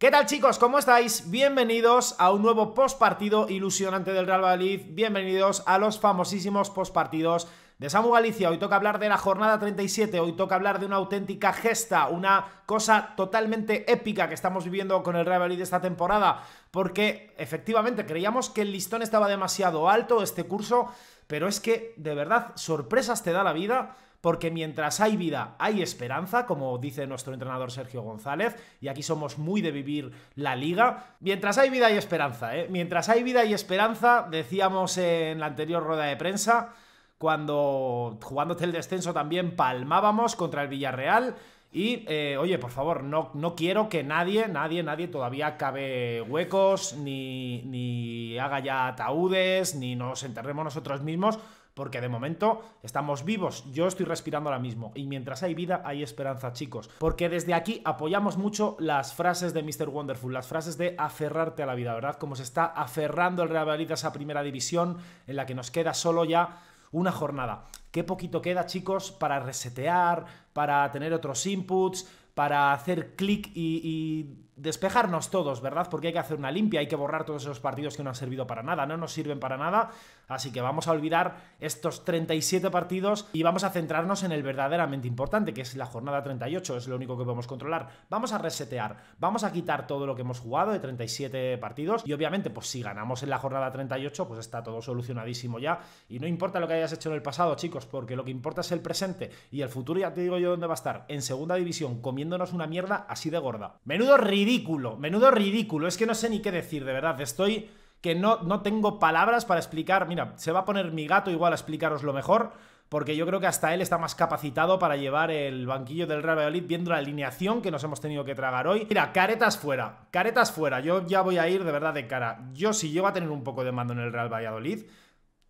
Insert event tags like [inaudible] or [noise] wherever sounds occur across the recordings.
¿Qué tal chicos? ¿Cómo estáis? Bienvenidos a un nuevo postpartido ilusionante del Real Madrid. Bienvenidos a los famosísimos postpartidos de Samu Galicia. Hoy toca hablar de la jornada 37, hoy toca hablar de una auténtica gesta, una cosa totalmente épica que estamos viviendo con el Real Madrid esta temporada, porque efectivamente creíamos que el listón estaba demasiado alto este curso, pero es que de verdad sorpresas te da la vida porque mientras hay vida, hay esperanza, como dice nuestro entrenador Sergio González, y aquí somos muy de vivir la liga. Mientras hay vida, hay esperanza, ¿eh? Mientras hay vida, hay esperanza, decíamos en la anterior rueda de prensa, cuando jugándote el descenso también palmábamos contra el Villarreal. Y, eh, oye, por favor, no, no, quiero que nadie, nadie, nadie todavía cabe huecos, ni, ni haga ya ataúdes, ni nos enterremos nosotros mismos, porque de momento estamos vivos, yo estoy respirando ahora mismo y mientras hay vida hay esperanza chicos, porque desde aquí apoyamos mucho las frases de Mr. Wonderful, las frases de aferrarte a la vida, ¿verdad? Como se está aferrando el Real Madrid a esa primera división en la que nos queda solo ya una jornada. Qué poquito queda chicos para resetear, para tener otros inputs, para hacer clic y, despejarnos todos, ¿verdad? Porque hay que hacer una limpia, hay que borrar todos esos partidos que no han servido para nada, no nos sirven para nada, así que vamos a olvidar estos 37 partidos y vamos a centrarnos en el verdaderamente importante, que es la jornada 38, es lo único que podemos controlar. Vamos a resetear, vamos a quitar todo lo que hemos jugado de 37 partidos y obviamente, pues si ganamos en la jornada 38, pues está todo solucionadísimo ya y no importa lo que hayas hecho en el pasado, chicos, porque lo que importa es el presente y el futuro ya te digo yo dónde va a estar, en segunda división, comiéndonos una mierda así de gorda. Menudo ridículo ridículo, menudo ridículo. Es que no sé ni qué decir, de verdad. Estoy que no, no tengo palabras para explicar. Mira, se va a poner mi gato igual a explicaros lo mejor, porque yo creo que hasta él está más capacitado para llevar el banquillo del Real Valladolid viendo la alineación que nos hemos tenido que tragar hoy. Mira, caretas fuera, caretas fuera. Yo ya voy a ir de verdad de cara. Yo si llego a tener un poco de mando en el Real Valladolid,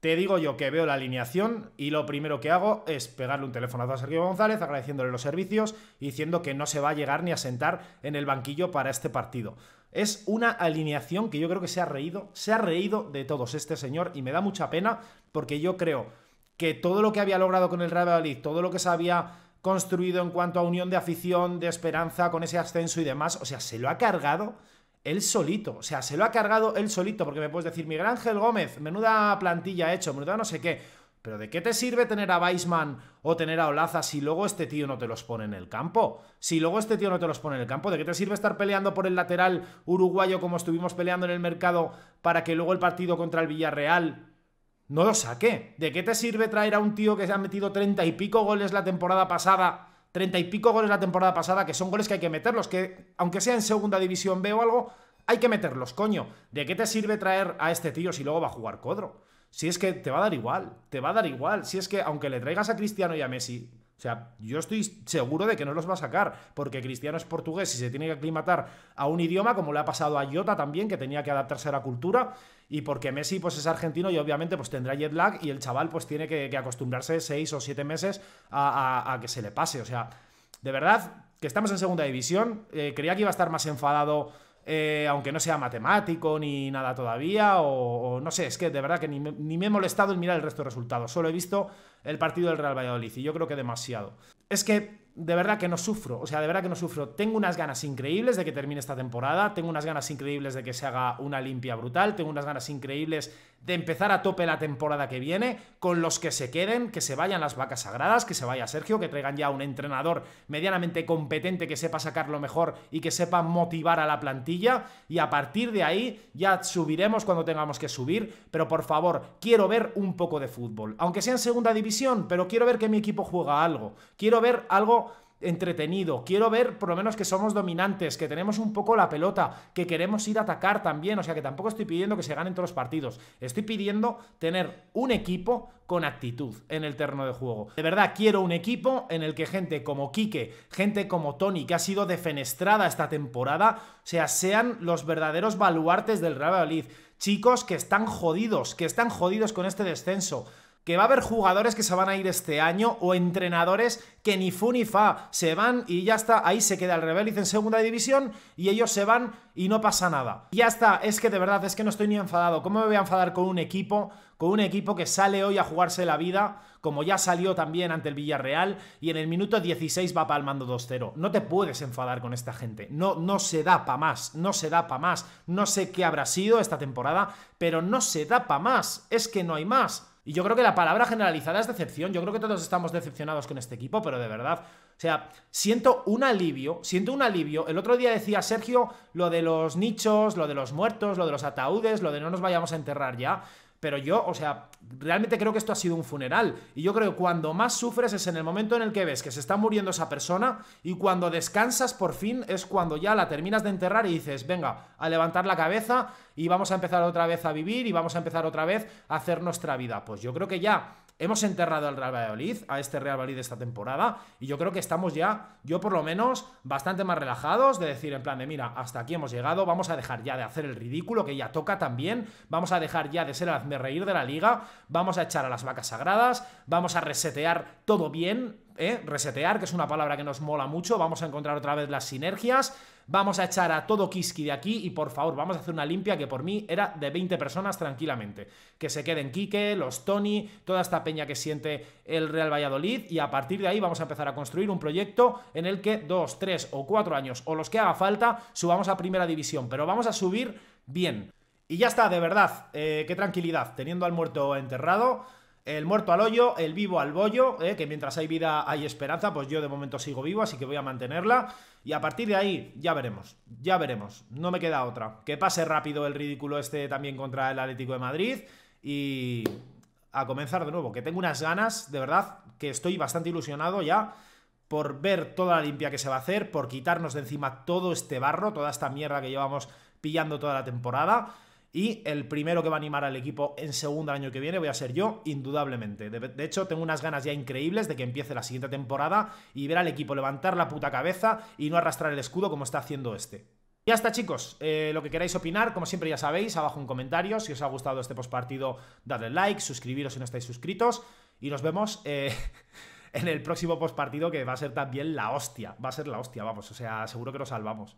te digo yo que veo la alineación y lo primero que hago es pegarle un telefonazo a Sergio González agradeciéndole los servicios y diciendo que no se va a llegar ni a sentar en el banquillo para este partido. Es una alineación que yo creo que se ha reído, se ha reído de todos este señor y me da mucha pena porque yo creo que todo lo que había logrado con el Real Madrid, todo lo que se había construido en cuanto a unión de afición, de esperanza con ese ascenso y demás, o sea, se lo ha cargado él solito. O sea, se lo ha cargado él solito, porque me puedes decir, Miguel Ángel Gómez, menuda plantilla hecho, menuda no sé qué. Pero ¿de qué te sirve tener a Weisman o tener a Olaza si luego este tío no te los pone en el campo? Si luego este tío no te los pone en el campo, ¿de qué te sirve estar peleando por el lateral uruguayo como estuvimos peleando en el mercado para que luego el partido contra el Villarreal no lo saque? ¿De qué te sirve traer a un tío que se ha metido treinta y pico goles la temporada pasada treinta y pico goles la temporada pasada, que son goles que hay que meterlos, que aunque sea en segunda división veo algo, hay que meterlos, coño. ¿De qué te sirve traer a este tío si luego va a jugar Codro? Si es que te va a dar igual, te va a dar igual. Si es que aunque le traigas a Cristiano y a Messi, o sea, yo estoy seguro de que no los va a sacar, porque Cristiano es portugués y se tiene que aclimatar a un idioma, como le ha pasado a Jota también, que tenía que adaptarse a la cultura, y porque Messi pues es argentino y obviamente pues tendrá jet lag y el chaval pues tiene que, acostumbrarse seis o siete meses a, que se le pase. O sea, de verdad que estamos en segunda división, eh, creía que iba a estar más enfadado eh, aunque no sea matemático ni nada todavía, o, no sé, es que de verdad que ni me, ni me, he molestado en mirar el resto de resultados, solo he visto el partido del Real Valladolid y yo creo que demasiado. Es que de verdad que no sufro, o sea, de verdad que no sufro. Tengo unas ganas increíbles de que termine esta temporada, tengo unas ganas increíbles de que se haga una limpia brutal, tengo unas ganas increíbles de empezar a tope la temporada que viene, con los que se queden, que se vayan las vacas sagradas, que se vaya Sergio, que traigan ya un entrenador medianamente competente que sepa sacar lo mejor y que sepa motivar a la plantilla, y a partir de ahí ya subiremos cuando tengamos que subir, pero por favor, quiero ver un poco de fútbol, aunque sea en segunda división, pero quiero ver que mi equipo juega algo, quiero ver algo entretenido. Quiero ver por lo menos que somos dominantes, que tenemos un poco la pelota, que queremos ir a atacar también. O sea que tampoco estoy pidiendo que se ganen todos los partidos. Estoy pidiendo tener un equipo con actitud en el terreno de juego. De verdad, quiero un equipo en el que gente como Quique, gente como Tony, que ha sido defenestrada esta temporada, o sea, sean los verdaderos baluartes del Real Valladolid. Chicos que están jodidos, que están jodidos con este descenso que va a haber jugadores que se van a ir este año o entrenadores que ni fu ni fa se van y ya está, ahí se queda el Rebeliz en segunda división y ellos se van y no pasa nada. Ya está, es que de verdad es que no estoy ni enfadado. ¿Cómo me voy a enfadar con un equipo, con un equipo que sale hoy a jugarse la vida, como ya salió también ante el Villarreal y en el minuto 16 va palmando 2-0? No te puedes enfadar con esta gente. No no se da pa más, no se da pa más. No sé qué habrá sido esta temporada, pero no se da pa más. Es que no hay más. Y yo creo que la palabra generalizada es decepción. Yo creo que todos estamos decepcionados con este equipo, pero de verdad. O sea, siento un alivio, siento un alivio. El otro día decía Sergio lo de los nichos, lo de los muertos, lo de los ataúdes, lo de no nos vayamos a enterrar ya. Pero yo, o sea, realmente creo que esto ha sido un funeral. Y yo creo que cuando más sufres es en el momento en el que ves que se está muriendo esa persona y cuando descansas por fin es cuando ya la terminas de enterrar y dices, venga, a levantar la cabeza y vamos a empezar otra vez a vivir y vamos a empezar otra vez a hacer nuestra vida. Pues yo creo que ya Hemos enterrado al Real Valladolid, a este Real Valladolid de esta temporada, y yo creo que estamos ya, yo por lo menos, bastante más relajados de decir en plan de, mira, hasta aquí hemos llegado, vamos a dejar ya de hacer el ridículo, que ya toca también, vamos a dejar ya de ser el reír de la liga, vamos a echar a las vacas sagradas, vamos a resetear todo bien, ¿eh? resetear, que es una palabra que nos mola mucho, vamos a encontrar otra vez las sinergias, Vamos a echar a todo Kiski de aquí y por favor, vamos a hacer una limpia que por mí era de 20 personas tranquilamente. Que se queden Quique, los Tony, toda esta peña que siente el Real Valladolid y a partir de ahí vamos a empezar a construir un proyecto en el que dos, tres o cuatro años o los que haga falta subamos a primera división, pero vamos a subir bien. Y ya está, de verdad, eh, qué tranquilidad, teniendo al muerto enterrado. El muerto al hoyo, el vivo al bollo, eh, que mientras hay vida hay esperanza, pues yo de momento sigo vivo, así que voy a mantenerla. Y a partir de ahí, ya veremos, ya veremos. No me queda otra. Que pase rápido el ridículo este también contra el Atlético de Madrid y a comenzar de nuevo. Que tengo unas ganas, de verdad, que estoy bastante ilusionado ya por ver toda la limpia que se va a hacer, por quitarnos de encima todo este barro, toda esta mierda que llevamos pillando toda la temporada. Y el primero que va a animar al equipo en segundo año que viene voy a ser yo, indudablemente. De, hecho, tengo unas ganas ya increíbles de que empiece la siguiente temporada y ver al equipo levantar la puta cabeza y no arrastrar el escudo como está haciendo este. Ya está, chicos. Eh, lo que queráis opinar, como siempre ya sabéis, abajo en comentarios. Si os ha gustado este postpartido, dadle like, suscribiros si no estáis suscritos. Y nos vemos eh, [laughs] en el próximo postpartido que va a ser también la hostia. Va a ser la hostia, vamos. O sea, seguro que nos salvamos.